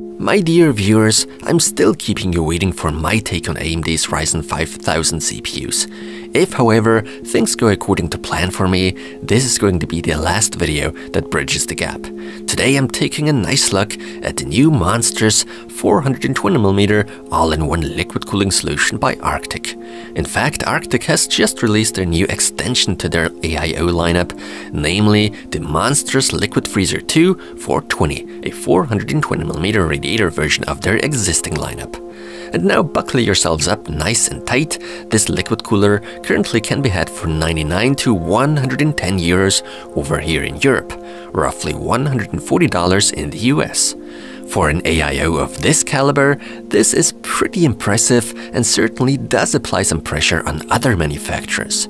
My dear viewers, I'm still keeping you waiting for my take on AMD's Ryzen 5000 CPUs. If, however, things go according to plan for me, this is going to be the last video that bridges the gap. Today I'm taking a nice look at the new monstrous 420mm all-in-one liquid cooling solution by Arctic. In fact, Arctic has just released their new extension to their AIO lineup, namely the monstrous Liquid Freezer 2 420, a 420mm radiator version of their existing lineup. And now buckle yourselves up nice and tight. This liquid cooler currently can be had for 99 to 110 euros over here in Europe, roughly $140 in the US. For an AIO of this caliber, this is pretty impressive and certainly does apply some pressure on other manufacturers.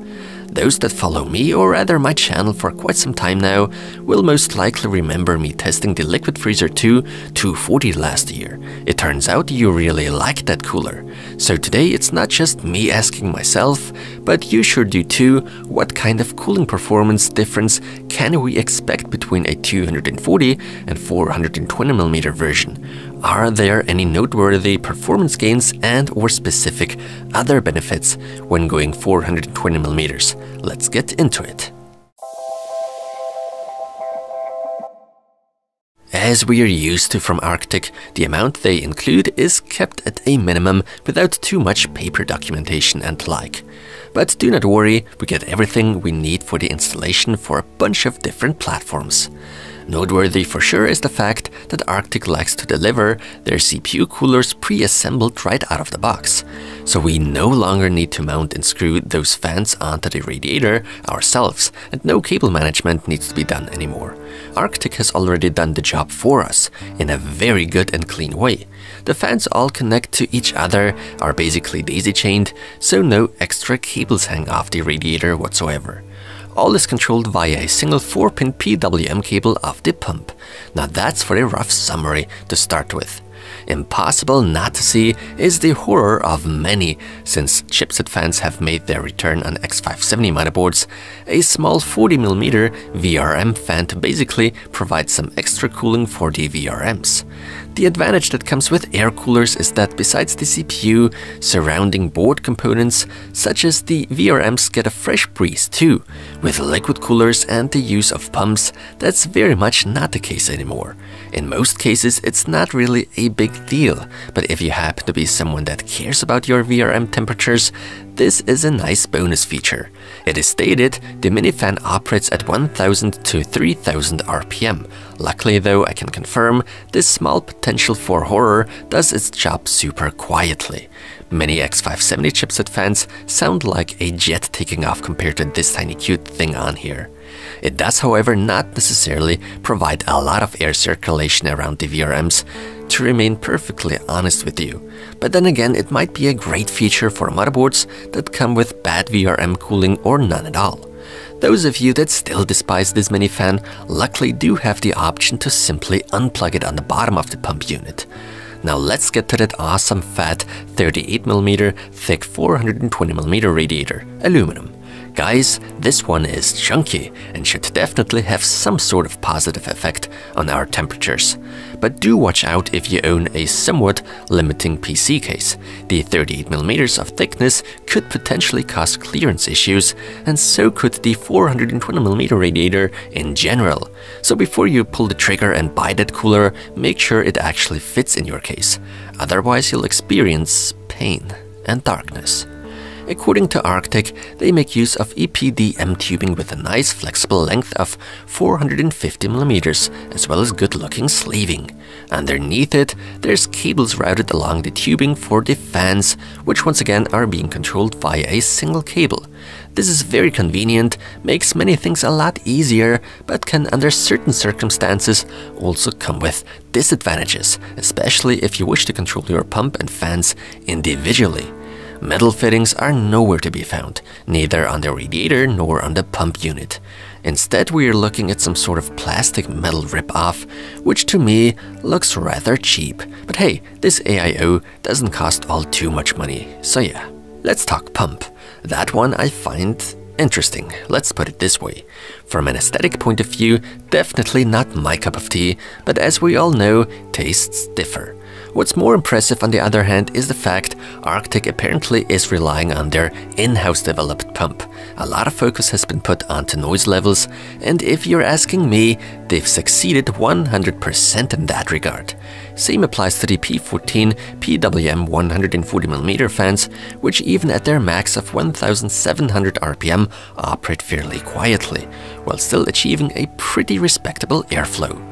Those that follow me, or rather my channel for quite some time now, will most likely remember me testing the Liquid Freezer 2 240 last year. It turns out you really like that cooler. So today it's not just me asking myself, but you sure do too, what kind of cooling performance difference can we expect between a 240 and 420mm version? Are there any noteworthy performance gains and or specific other benefits when going 420mm? Let's get into it. As we are used to from Arctic, the amount they include is kept at a minimum without too much paper documentation and like. But do not worry, we get everything we need for the installation for a bunch of different platforms. Noteworthy for sure is the fact that Arctic likes to deliver their CPU coolers pre-assembled right out of the box, so we no longer need to mount and screw those fans onto the radiator ourselves, and no cable management needs to be done anymore. Arctic has already done the job for us in a very good and clean way. The fans all connect to each other, are basically daisy chained, so no extra cables hang off the radiator whatsoever. All is controlled via a single 4-pin PWM cable off the pump. Now that's for a rough summary to start with. Impossible not to see is the horror of many, since chipset fans have made their return on X570 motherboards, a small 40mm VRM fan to basically provide some extra cooling for the VRMs. The advantage that comes with air coolers is that besides the CPU, surrounding board components such as the VRMs get a fresh breeze too. With liquid coolers and the use of pumps, that's very much not the case anymore. In most cases, it's not really a big deal, but if you happen to be someone that cares about your VRM temperatures, this is a nice bonus feature. It is stated the minifan operates at 1000 to 3000 RPM. Luckily though, I can confirm this small potential for horror does its job super quietly. Many X570 chipset fans sound like a jet taking off compared to this tiny cute thing on here. It does however not necessarily provide a lot of air circulation around the VRMs, to remain perfectly honest with you. But then again, it might be a great feature for motherboards that come with bad VRM cooling or none at all. Those of you that still despise this mini fan luckily do have the option to simply unplug it on the bottom of the pump unit. Now let's get to that awesome fat 38mm thick 420mm radiator, aluminum. Guys, this one is chunky and should definitely have some sort of positive effect on our temperatures. But do watch out if you own a somewhat limiting PC case. The 38mm of thickness could potentially cause clearance issues, and so could the 420mm radiator in general. So before you pull the trigger and buy that cooler, make sure it actually fits in your case. Otherwise you'll experience pain and darkness. According to Arctic, they make use of EPDM tubing with a nice flexible length of 450mm as well as good looking sleeving. Underneath it, there's cables routed along the tubing for the fans, which once again are being controlled via a single cable. This is very convenient, makes many things a lot easier, but can under certain circumstances also come with disadvantages, especially if you wish to control your pump and fans individually. Metal fittings are nowhere to be found, neither on the radiator nor on the pump unit. Instead, we are looking at some sort of plastic metal rip-off, which to me looks rather cheap. But hey, this AIO doesn't cost all too much money, so yeah. Let's talk pump. That one I find Interesting, let's put it this way. From an aesthetic point of view, definitely not my cup of tea, but as we all know, tastes differ. What's more impressive, on the other hand, is the fact Arctic apparently is relying on their in-house developed pump. A lot of focus has been put onto noise levels, and if you're asking me, they've succeeded 100% in that regard. Same applies to the P14 PWM 140mm fans, which even at their max of 1700 RPM operate fairly quietly, while still achieving a pretty respectable airflow.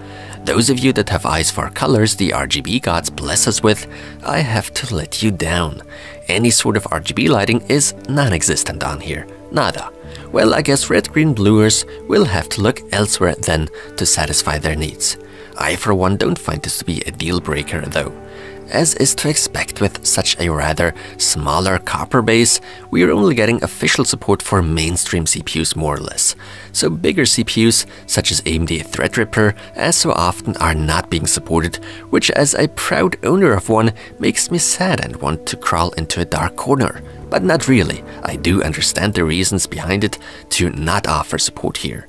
Those of you that have eyes for colors the RGB gods bless us with, I have to let you down. Any sort of RGB lighting is non-existent on here. Nada. Well, I guess red, green, bluers will have to look elsewhere then to satisfy their needs. I for one don't find this to be a deal breaker though. As is to expect with such a rather smaller copper base, we are only getting official support for mainstream CPUs more or less. So bigger CPUs, such as AMD Threadripper, as so often are not being supported, which as a proud owner of one makes me sad and want to crawl into a dark corner. But not really, I do understand the reasons behind it to not offer support here.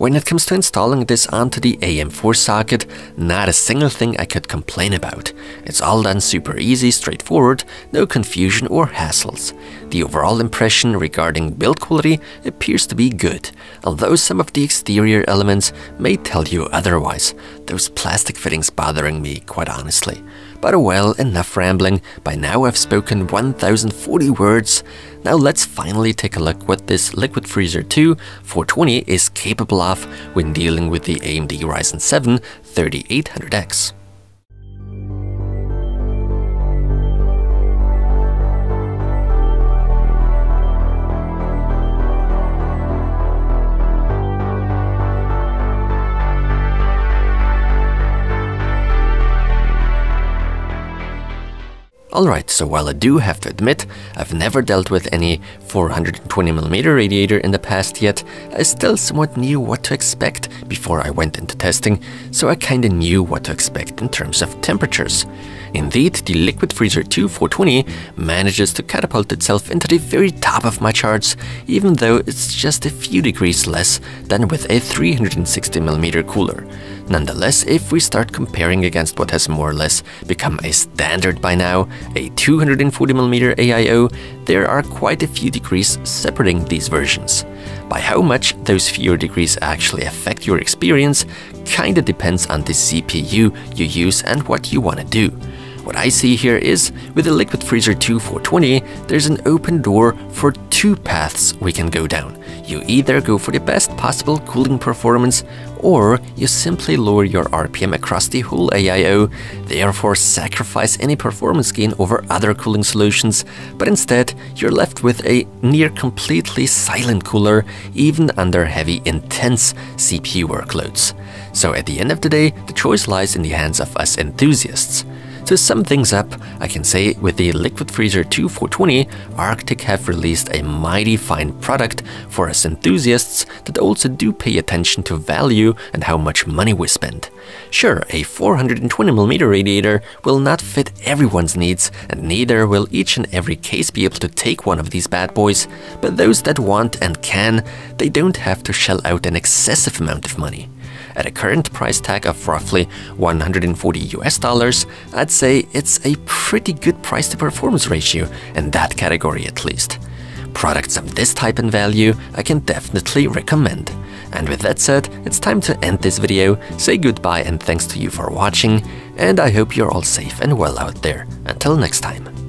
When it comes to installing this onto the AM4 socket, not a single thing I could complain about. It's all done super easy, straightforward, no confusion or hassles. The overall impression regarding build quality appears to be good, although some of the exterior elements may tell you otherwise, those plastic fittings bothering me quite honestly. But well, enough rambling, by now I've spoken 1040 words. Now let's finally take a look what this Liquid Freezer 2 420 is capable of when dealing with the AMD Ryzen 7 3800X. Alright, so while I do have to admit, I've never dealt with any 420mm radiator in the past yet, I still somewhat knew what to expect before I went into testing, so I kinda knew what to expect in terms of temperatures. Indeed, the Liquid Freezer 2 420 manages to catapult itself into the very top of my charts, even though it's just a few degrees less than with a 360mm cooler. Nonetheless, if we start comparing against what has more or less become a standard by now, a 240mm AIO, there are quite a few degrees separating these versions. By how much those fewer degrees actually affect your experience kinda depends on the CPU you use and what you wanna do. What I see here is, with the Liquid Freezer 2 420, there's an open door for two paths we can go down. You either go for the best possible cooling performance, or you simply lower your RPM across the whole AIO, therefore sacrifice any performance gain over other cooling solutions, but instead you're left with a near completely silent cooler, even under heavy, intense CPU workloads. So at the end of the day, the choice lies in the hands of us enthusiasts. To sum things up, I can say with the Liquid Freezer 2 420, Arctic have released a mighty fine product for us enthusiasts that also do pay attention to value and how much money we spend. Sure, a 420mm radiator will not fit everyone's needs, and neither will each and every case be able to take one of these bad boys, but those that want and can, they don't have to shell out an excessive amount of money. At a current price tag of roughly 140 US dollars, I'd say it's a pretty good price to performance ratio in that category at least. Products of this type and value I can definitely recommend. And with that said, it's time to end this video, say goodbye and thanks to you for watching, and I hope you're all safe and well out there. Until next time.